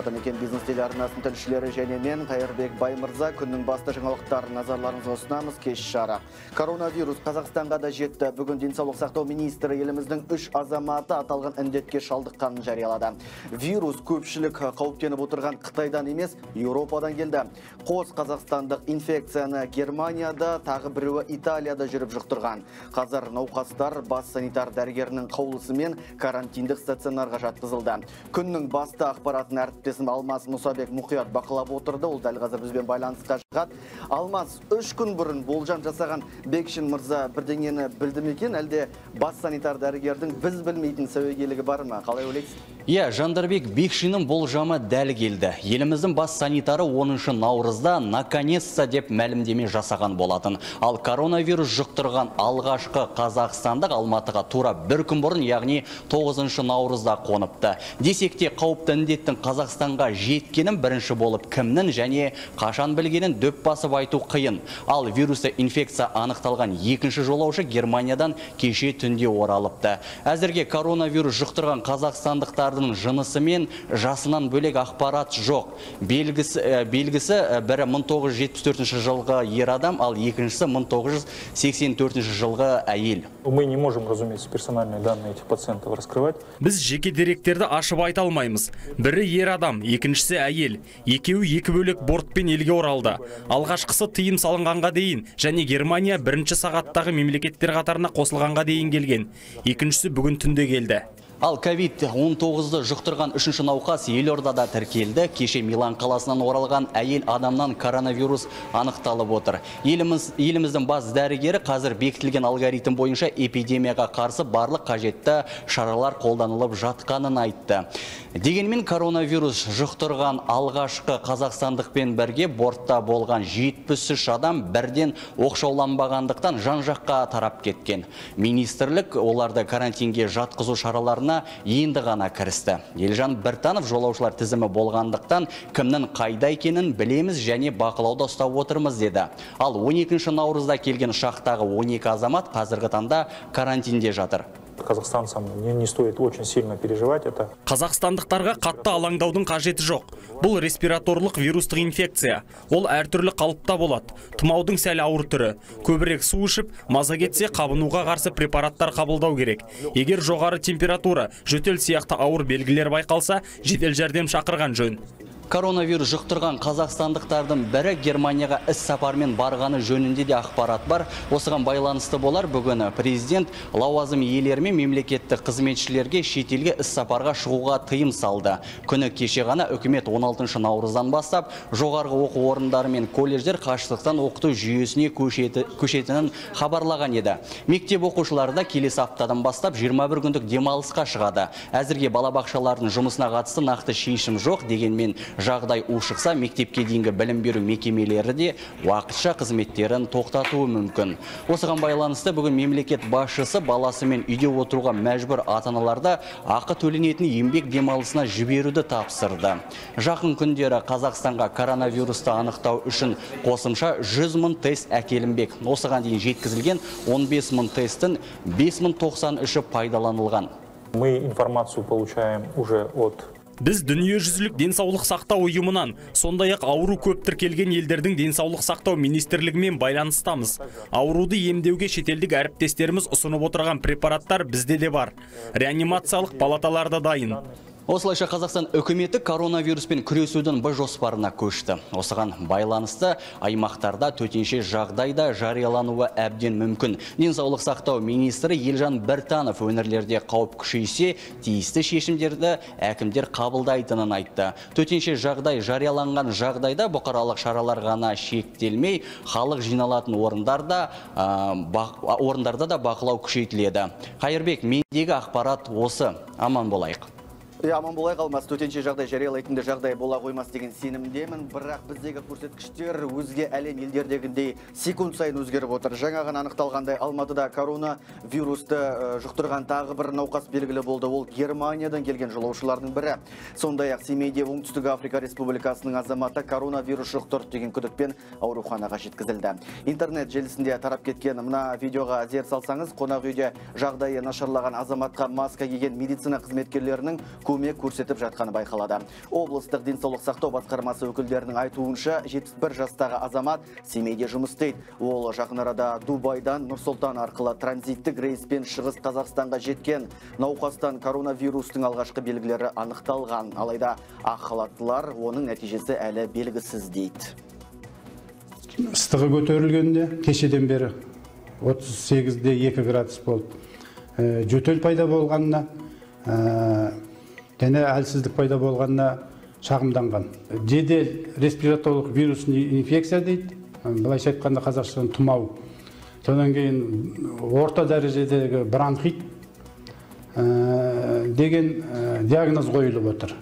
Атамекен бизнес телеарнасының тілшілері және мен Қайырбек Баймырза күннің басты жаңалықтарын назарларыңызға ұсынамыз кеш жара. Коронавирус Қазақстанға да жетті. Бүгін денсаулық сақтау министрі еліміздің үш азаматы аталған індетке шалдыққанын жариялады. Вирус көпшілік қауіптеніп отырған Қытайдан емес, Еуропадан келді. Қос қазақстандық инфекцияны Германияда, тағы біреуі Италияда жүріп жұқтырған. Қазір науқастар бас санитар дәрігерінің қаулысымен карантиндік стационарға жатқызылды. Күннің басты ақпаратын әріптесім Алмас Мұсабек мұқият бақылап отырды. Ол дәл қазір бізбен байланысқа шығады. Алмас, үш күн бұрын болжам жасаған Бекшин мырза бірдеңені білді ме екен, әлде бас санитар дәрігердің біз білмейтін сәуегейлігі бар ма? Қалай ойлайсыз? Иә, Жандарбек Бекшиннің болжамы дәл келді. Еліміздің бас санитары 10 наурызда наконец-то деп мәлімдеме жасаған болатын. Ал коронавирус жұқтырған алғашқы қазақстандық Алматыға тура бір күн бұрын, яғни 9 наурызда қоныпты. Десек те қауіпті індеттің Қазақстанға жеткенін бірінші болып кімнің және қашан білгенін дөп басып айту қиын. Ал вирусты инфекция анықталған екінші жолаушы Германиядан кеше түнде оралыпты. Әзірге коронавирус жұқтырған қазақстандықтардың жынысы мен жасынан бөлек ақпарат жоқ. Белгісі, ә, белгісі ә, бірі 1974 жылғы ер адам, ал екіншісі 1984 жылғы әйел. Мы не можем, разумеется, персональные данные этих пациентов раскрывать. Біз жеке деректерді ашып айта алмаймыз. Бірі ер адам, екіншісі әйел. Екеуі екі бөлек бортпен елге оралды. Алғашқысы тыйым салынғанға дейін және Германия бірінші сағаттағы мемлекеттер қатарына қосылғанға дейін келген. Екіншісі бүгін түнде келді. Ал COVID-19-ды жұқтырған үшінші науқас елордада тіркелді. Кеше Милан қаласынан оралған әйел адамнан коронавирус анықталып отыр. Еліміз, еліміздің бас дәрігері қазір бекітілген алгоритм бойынша эпидемияға қарсы барлық қажетті шаралар қолданылып жатқанын айтты. Дегенмен коронавирус жұқтырған алғашқы қазақстандықпен бірге бортта болған 73 адам бірден оқшауланбағандықтан жан жаққа тарап кеткен. Министрлік оларды карантинге жатқызу шараларына енді ғана кірісті. Елжан Біртанов жолаушылар тізімі болғандықтан кімнің қайда екенін білеміз және бақылауда ұстап отырмыз деді. Ал 12 наурызда келген ұшақтағы 12 азамат қазіргі таңда карантинде жатыр казахстанцам не, не стоит очень сильно переживать это. Қазақстандықтарға қатты алаңдаудың қажеті жоқ. Бұл респираторлық вирустық инфекция. Ол әртүрлі қалыпта болады. Тұмаудың сәл ауыр түрі. Көбірек су ішіп, маза кетсе қабынуға қарсы препараттар қабылдау керек. Егер жоғары температура, жөтел сияқты ауыр белгілер байқалса, жедел жәрдем шақырған жөн. Коронавирус жұқтырған қазақстандықтардың бірі Германияға іс сапармен барғаны жөнінде де ақпарат бар. Осыған байланысты болар бүгін президент лауазым иелері мен мемлекеттік қызметшілерге шетелге іс сапарға шығуға тыйым салды. Күні кеше ғана үкімет 16 наурыздан бастап жоғарғы оқу орындары мен колледждер қашықтықтан оқыту жүйесіне көшетінін хабарлаған еді. Мектеп оқушылары да келесі аптадан бастап 21 күндік демалысқа шығады. Әзірге балабақшалардың жұмысына қатысты нақты шешім жоқ дегенмен жағдай ушықса мектепке дейінгі білім беру мекемелері де уақытша қызметтерін тоқтатуы мүмкін. Осыған байланысты бүгін мемлекет басшысы баласымен үйде отыруға мәжбүр ата-аналарды ақы төленетін еңбек демалысына жіберуді тапсырды. Жақын күндері Қазақстанға коронавирусты анықтау үшін қосымша 100 мың тест әкелінбек. Осыған дейін жеткізілген 15 мың тесттің 5093-і пайдаланылған. Мы информацию получаем уже от Біз дүниежүзілік денсаулық сақтау ұйымынан, сондай-ақ ауру көп тіркелген елдердің денсаулық сақтау министрлігімен байланыстамыз. Ауруды емдеуге шетелдік әріптестеріміз ұсынып отырған препараттар бізде де бар. Реанимациялық палаталарда дайын. Осылайша Қазақстан үкіметі коронавируспен күресудің бір жоспарына көшті. Осыған байланысты аймақтарда төтенше жағдайда жариялануы әбден мүмкін. Денсаулық сақтау министрі Елжан Біртанов өңірлерде қауіп күшейсе, тиісті шешімдерді әкімдер қабылдайтынын айтты. Төтенше жағдай жарияланған жағдайда бұқаралық шаралар ғана шектелмей, халық жиналатын орындарда, орындарда да бақылау күшейтіледі. Қайырбек, мендегі ақпарат осы. Аман болайық. Иә, аман болай қалмас, төтенше жағдай жариялайтынды жағдай бола қоймас деген сенімдемін, бірақ біздегі көрсеткіштер өзге әлем елдердегіндей секунд сайын өзгеріп отыр. Жаңаған анықталғандай Алматыда корона вирусты жұқтырған тағы бір науқас белгілі болды. Ол Германиядан келген жолаушылардың бірі. Сондай-ақ Семейде Оңтүстік Африка Республикасының азаматы коронавирус жұқтырды деген күдікпен ауруханаға жеткізілді. Интернет желісінде тарап кеткен мына видеоға зер салсаңыз, қонақ үйде жағдайы нашарлаған азаматқа маска киген медицина қызметкерлерінің көмек көрсетіп жатқаны байқалады. Облыстық денсаулық сақтау басқармасы өкілдерінің айтуынша 71 жастағы азамат семейде жұмыс істейді. Ол жақын арада дубайдан нұрсұлтан арқылы транзиттік рейспен шығыс қазақстанға жеткен. Науқастан коронавирустың алғашқы белгілері анықталған. Алайда ақ халаттылар оның нәтижесі әлі белгісіз дейді. Ыстығы көтерілгенде кешеден бері 38-де 2 градус болды. Ә, жөтел пайда болғанына ә, және әлсіздік пайда болғанына шағымданған. Жедел респираторлық вирусный инфекция дейді. Былайша айтқанда қазақшадан тұмау содан кейін орта дәрежедегі бронхит ә, деген ә, диагноз қойылып отыр.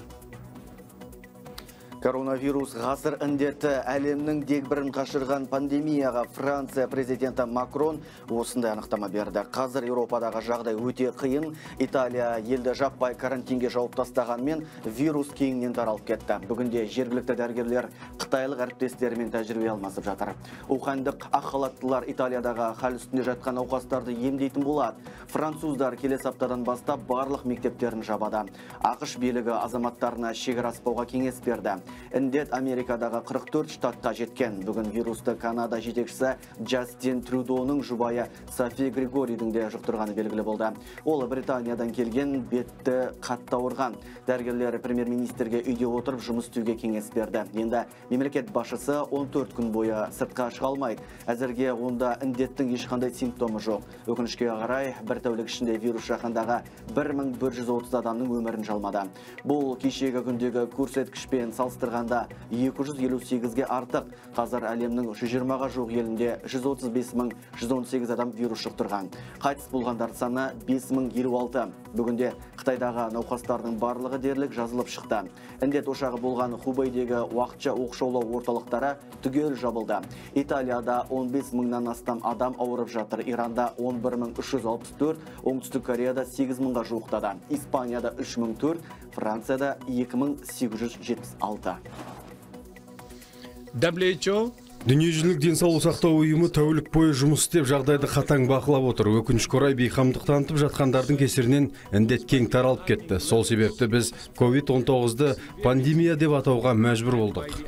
Коронавирус ғасыр індеті әлемнің дегбірін қашырған пандемияға Франция президенті Макрон осындай анықтама берді. Қазір Еуропадағы жағдай өте қиын. Италия елді жаппай карантинге жауып тастағанмен вирус кеңінен таралып кетті. Бүгінде жергілікті дәрігерлер қытайлық әріптестерімен тәжірибе алмасып жатыр. Ухандық ақ халаттылар Италиядағы хал үстінде жатқан науқастарды емдейтін болады. Француздар келесі аптадан бастап барлық мектептерін жабады. ақш билігі азаматтарына шекара аспауға кеңес берді індет америкадағы 44 штатқа жеткен. Бүгін вирусты канада жетекшісі джастин трюдоның жұбайы софи григорийдің де жұқтырғаны белгілі болды. Ол британиядан келген бетті қатты ауырған. Дәрігерлер премьер-министрге үйде отырып жұмыс істеуге кеңес берді. Енді мемлекет басшысы 14 күн бойы сыртқа шыға алмайды. Әзірге онда індеттің ешқандай симптомы жоқ. Өкінішке қарай бір тәулік ішінде вирус жаһандағы 1130 адамның өмірін жалмады. Бұл кешегі күндегі көрсеткішпен салыстырғанда 258-ге артық. Қазір әлемнің 120-ға жуық елінде 135 118 адам вирус жұқтырған. Қайтыс болғандар саны 5056 бүгінде қытайдағы науқастардың барлығы дерлік жазылып шықты. Індет ошағы болған хубейдегі уақытша оқшаулау орталықтары түгел жабылды. Италияда 15 мыңнан астам адам ауырып жатыр. Иранда 11364 оңтүстік кореяда 8 мыңға жуықтады. Испанияда 3004 францияда 2876 WHO Дүниежүзілік денсаулық сақтау ұйымы тәулік бойы жұмыс істеп жағдайды қатаң бақылап отыр. Өкінішке орай бейқамдық танытып жатқандардың кесірінен індет кең таралып кетті. Сол себепті біз COVID-19-ды пандемия деп атауға мәжбүр болдық.